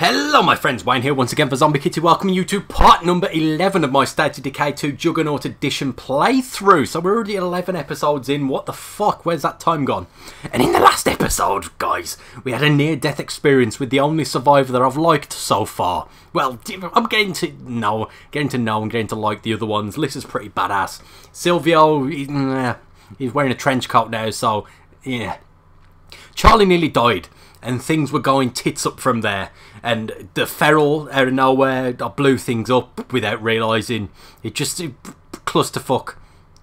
Hello my friends, Wayne here once again for Zombie Kitty, welcoming you to part number 11 of my State of Decay 2 Juggernaut Edition playthrough. So we're already 11 episodes in, what the fuck, where's that time gone? And in the last episode, guys, we had a near-death experience with the only survivor that I've liked so far. Well, I'm getting to know, getting to know and getting to like the other ones. Liz is pretty badass. Silvio, he, he's wearing a trench coat now, so yeah. Charlie nearly died and things were going tits up from there. And the feral out of nowhere blew things up without realising. It just it, clusterfuck,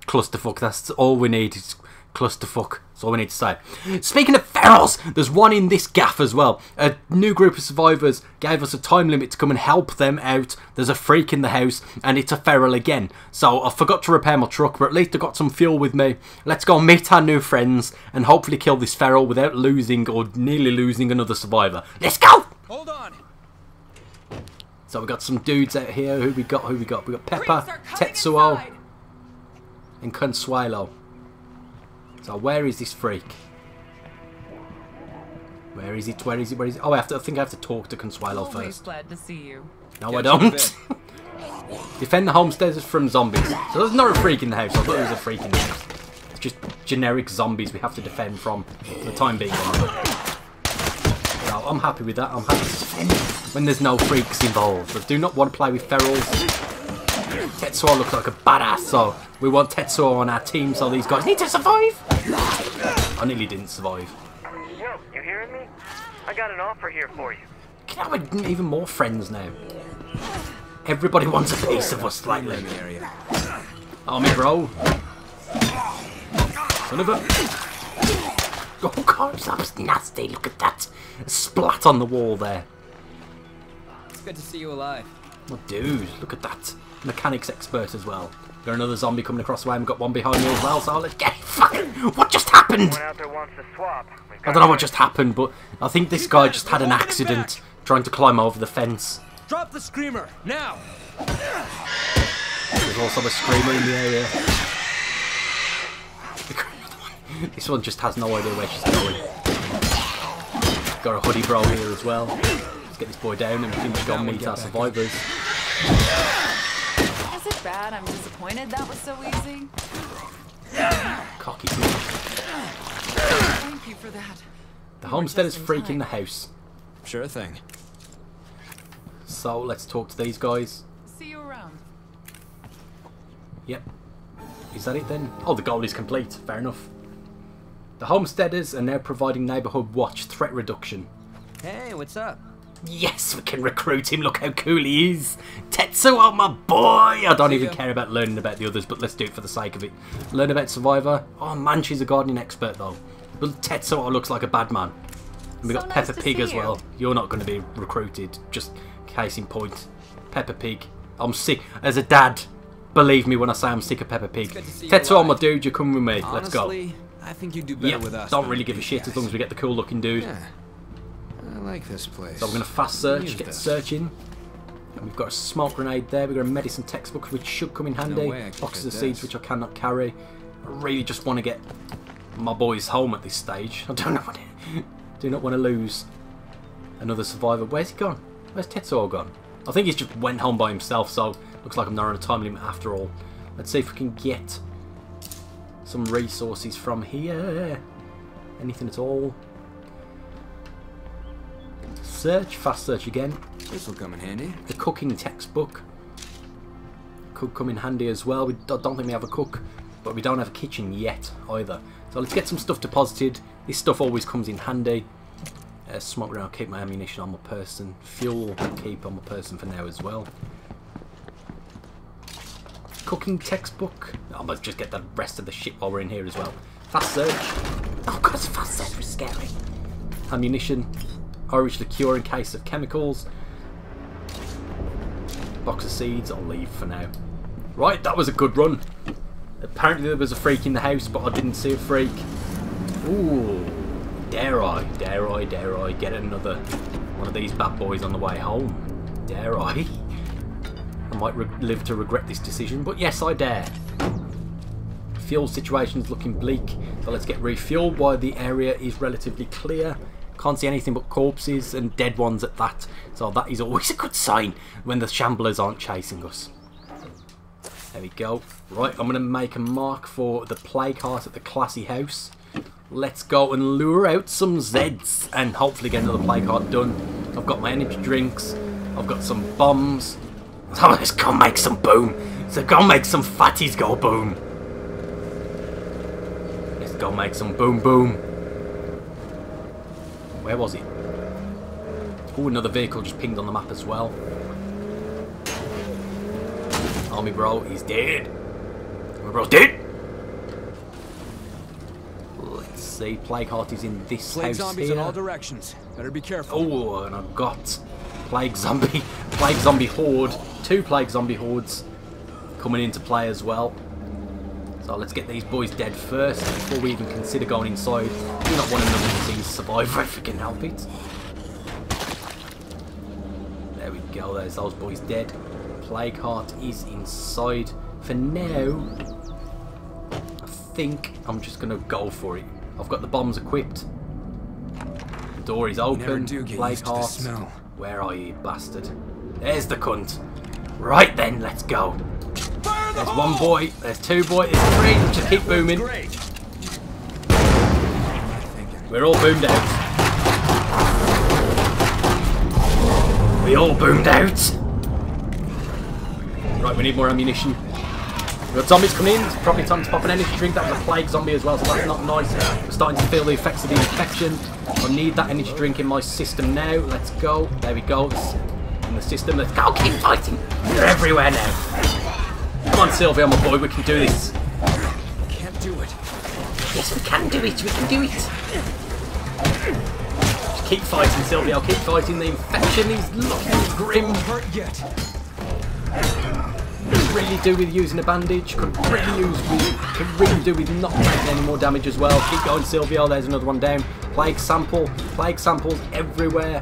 clusterfuck. That's all we need. It's clusterfuck. That's all we need to say. Speaking of ferals, there's one in this gaff as well. A new group of survivors gave us a time limit to come and help them out. There's a freak in the house, and it's a feral again. So I forgot to repair my truck, but at least I got some fuel with me. Let's go meet our new friends and hopefully kill this feral without losing or nearly losing another survivor. Let's go! Hold on. So we got some dudes out here. Who we got? Who we got? We got Pepper, Tetsuo, and Consuelo. So where is this freak? Where is it? Where is it? Where is it? Oh, I have to. I think I have to talk to Consuelo Always first. glad to see you. No, Get I don't. Defend the homesteaders from zombies. So there's not a freak in the house. I thought there was a freak in the house. It's just generic zombies we have to defend from for the time being. So I'm happy with that. I'm happy when there's no freaks involved. I do not want to play with ferals. Tetsuo looks like a badass, so we want Tetsuo on our team so these guys need to survive. I nearly didn't survive. Yo, you hearing me? I got an offer here for you. Can I have even more friends now? Everybody wants a piece of us lately. area. Oh, me bro. Son of a... Oh god, that's nasty. Look at that. Splat on the wall there. It's good to see you alive. Oh, dude, look at that. Mechanics expert as well. Got another zombie coming across the way. I've got one behind me as well, so let's get it. Fucking... What just happened? One out there wants to swap. We I don't know what just happened, but I think this guy just had an accident trying to climb over the fence. Drop the screamer now. There's also a screamer in the area. This one just has no idea where she's going. Got a hoodie bro here as well. Let's get this boy down and we can go meet our survivors. Is it bad? I'm disappointed that was so easy. Cocky. Thank you for that. The homesteader's freak in the house. Sure thing. So let's talk to these guys. See you around. Yep. Is that it then? Oh, the goal is complete. Fair enough. The homesteaders are now providing neighbourhood watch threat reduction. Hey, what's up? Yes, we can recruit him. Look how cool he is. Tetsuo, oh my boy. I don't even care about learning about the others, but let's do it for the sake of it. Learn about Survivor. Oh man, she's a gardening expert though. But Tetsuo oh, looks like a bad man. And we So got nice Peppa Pig as well. You're not going to be recruited. Just case in point. Peppa Pig. I'm sick as a dad. Believe me when I say I'm sick of Peppa Pig. good to see you Tetsuo, oh, alive. my dude, you're coming with me. Let's go. Honestly, I think you do better Yep, with us. don't really give a shit as long as we get the cool looking dude. Yeah. Like this place. So we're going to fast search, get this. searching. And we've got a smoke grenade there. We've got a medicine textbook, which should come in handy. can Boxes of seeds, which I cannot carry. I really just want to get my boys home at this stage. I don't know what. do not want to lose another survivor. Where's he gone? Where's Tetsuo gone? I think he's just went home by himself. So looks like I'm not on a time limit after all. Let's see if we can get some resources from here. Anything at all? Search, fast search again. This will come in handy. The cooking textbook could come in handy as well. We don't think we have a cook, but we don't have a kitchen yet either. So let's get some stuff deposited. This stuff always comes in handy. Uh, smoke around, keep my ammunition on my person. Fuel, keep on my person for now as well. Cooking textbook. I must just get the rest of the shit while we're in here as well. Fast search. Oh god, fast search was scary. Ammunition. Orange liqueur in case of chemicals. Box of seeds, I'll leave for now. Right, that was a good run. Apparently there was a freak in the house, but I didn't see a freak. Ooh, dare I, dare I, dare I get another one of these bad boys on the way home? Dare I? I might live to regret this decision, but yes, I dare. Fuel situation's looking bleak, so let's get refueled while the area is relatively clear. Can't see anything but corpses and dead ones at that. So that is always a good sign when the shamblers aren't chasing us. There we go. Right, I'm going to make a mark for the plague heart at the classy house. Let's go and lure out some Zeds and hopefully get another plague heart done. I've got my energy drinks. I've got some bombs. So let's go make some boom. So go make some fatties go boom. Let's go make some boom boom. Where was he? Oh, another vehicle just pinged on the map as well. Army bro, he's dead. Army bro's dead. Let's see, Plague Heart is in this Plague house zombies here. in all directions. Better be careful. Oh, and I've got Plague Zombie, Plague Zombie Horde, two Plague Zombie Hordes coming into play as well. So let's get these boys dead first before we even consider going inside. Do not want another disease survivor if we can help it. There we go, there's those boys dead. Plague Heart is inside. For now, I think I'm just going to go for it. I've got the bombs equipped. The door is open. Plague used to the Heart. Where are you, bastard? There's the cunt. Right then, let's go. There's one boy, there's two boys, there's three. Just keep booming. We're all boomed out. We all boomed out. Right, we need more ammunition. We've got zombies coming in. It's probably time to pop an energy drink. That was a plague zombie as well, so that's not nice. We're starting to feel the effects of the infection. I need that energy drink in my system now. Let's go. There we go. It's in the system. Let's go. Keep fighting. You're everywhere now. Come on, Silvio, my boy. We can do this. Can't do it. Yes, we can do it. We can do it. Just keep fighting, Silvio. I'll Keep fighting. The infection is looking grim. Hurt yet. Could really do with using a bandage. Could really use with. Could really do with not taking any more damage as well. Keep going, Silvio. Oh, there's another one down. Plague sample. Plague samples everywhere.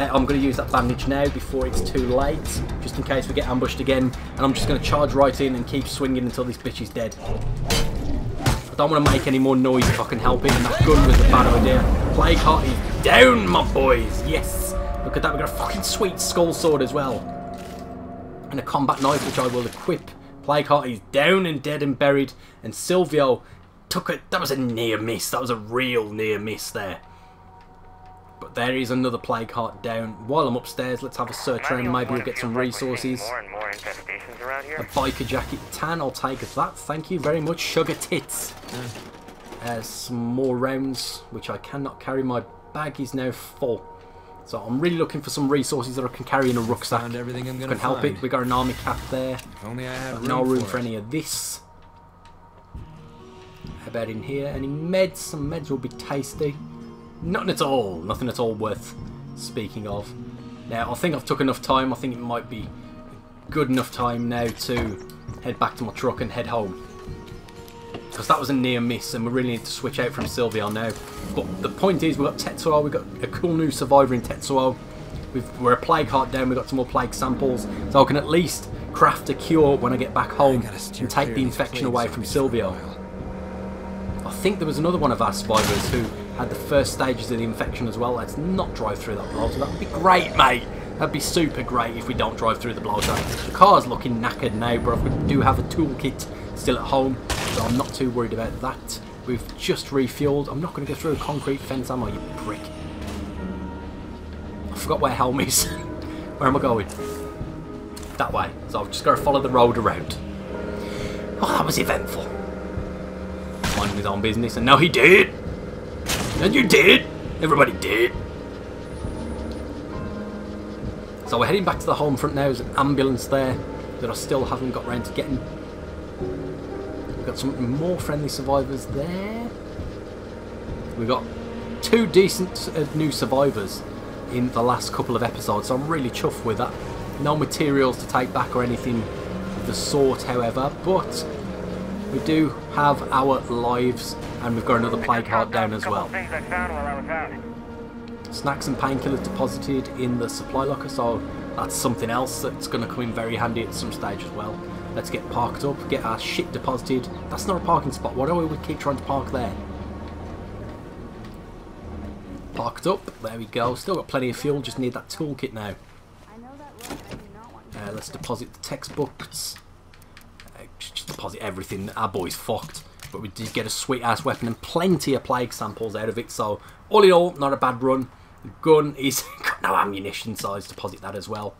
Uh, I'm going to use that bandage now before it's too late, just in case we get ambushed again. And I'm just going to charge right in and keep swinging until this bitch is dead. I don't want to make any more noise if I can help it, and that gun was a bad idea. Plague Heart is down, my boys! Yes! Look at that, we've got a fucking sweet skull sword as well. And a combat knife, which I will equip. Plague Heart is down and dead and buried, and Silvio took it. That was a near miss, that was a real near miss there. But there is another Plague Heart down. While I'm upstairs, let's have a search Am around, maybe we'll get some feels like we're seeing resources. More and more infestations around A biker jacket tan, I'll take that. Thank you very much, sugar tits. Uh, some more rounds, which I cannot carry. My bag is now full. So I'm really looking for some resources that I can carry in a rucksack. Found everything I'm Can gonna can help find. it. We got an army cap there. If only I had Got room no room for, for any of this. How about in here? Any meds? Some meds will be tasty. Nothing at all. Nothing at all worth speaking of. Now, I think I've took enough time. I think it might be good enough time now to head back to my truck and head home. Because that was a near miss and we really need to switch out from Silvio now. But the point is, we've got Tetsuo, we've got a cool new survivor in Tetsuo. We've, we're a plague heart down, we've got some more plague samples. So I can at least craft a cure when I get back home and take the infection away from zombies for a Silvio. while. I think there was another one of our survivors who had the first stages of the infection as well. Let's not drive through that blow That would be great, mate. That'd be super great if we don't drive through the blow The car's looking knackered now, but we do have a toolkit still at home, so I'm not too worried about that. We've just refueled. I'm not going to go through a concrete fence, am I, you prick? I forgot where Helm is. where am I going? That way. So I've just got to follow the road around. Oh, that was eventful minding his own business, and now he did. And you did. Everybody did. So we're heading back to the home front now. There's an ambulance there that I still haven't got round to getting. We've got some more friendly survivors there. We've got two decent uh, new survivors in the last couple of episodes, so I'm really chuffed with that. No materials to take back or anything of the sort, however, but we do have our lives, and we've got another plague heart down as well. Things I found while I was out. Snacks and painkillers deposited in the supply locker, so that's something else that's going to come in very handy at some stage as well. Let's get parked up, get our shit deposited. That's not a parking spot. Why do we keep trying to park there? Parked up. There we go. Still got plenty of fuel. Just need that toolkit now. I know that look. I do not want you Uh, let's deposit the textbooks. Deposit everything. That our boy's fucked. But we did get a sweet ass weapon and plenty of plague samples out of it. So, all in all, not a bad run. The gun is got no ammunition, so let's deposit that as well.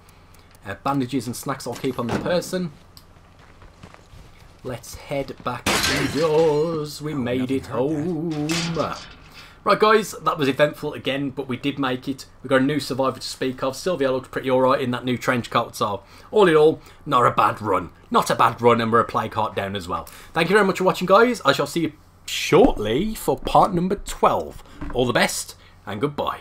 Uh, bandages and snacks I'll keep on the person. Let's head back indoors. We made it home. Right, guys, that was eventful again, but we did make it. We got a new survivor to speak of. Silvio looked pretty alright in that new trench coat, so all in all, not a bad run. Not a bad run, and we're a plague heart down as well. Thank you very much for watching, guys. I shall see you shortly for part number 12. All the best, and goodbye.